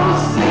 Christ.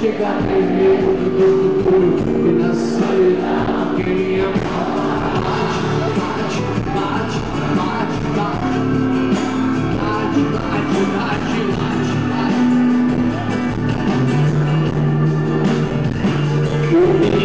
chegar primeiro do meu futuro e nascer quem amar. Bate, bate, bate, bate, bate, bate, bate, bate, bate. Eu me